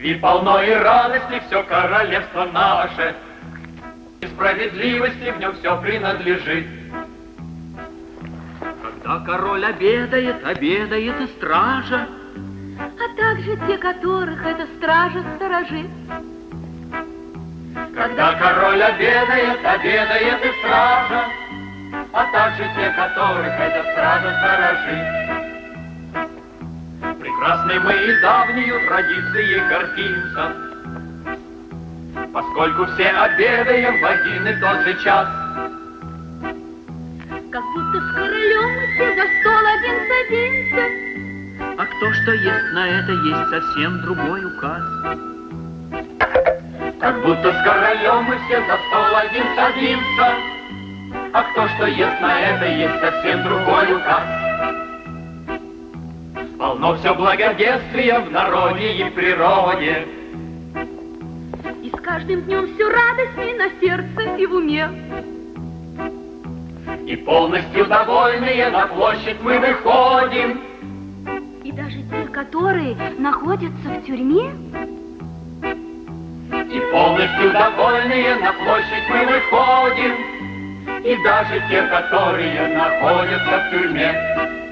И полно и радости все королевство наше, И справедливости в нем все принадлежит. Когда король обедает, обедает и стража, А также те, которых эта стража сторожит. Когда король обедает, обедает и стража, А также те, которых эта стража сторожит. Прекрасной мы и давнюю традицией гордимся, Поскольку все обедаем в один и тот же час. Как будто с королем мы все за стол один садимся. а кто что ест на это, есть совсем другой указ. Как будто с королем мы все за стол один садимся, А кто что ест на это, есть совсем другой указ. Полно все благоденствия в народе и природе, И с каждым днем все радостней на сердце и в уме. И полностью довольные на площадь мы выходим, И даже те, которые находятся в тюрьме, И полностью довольные на площадь мы выходим, И даже те, которые находятся в тюрьме.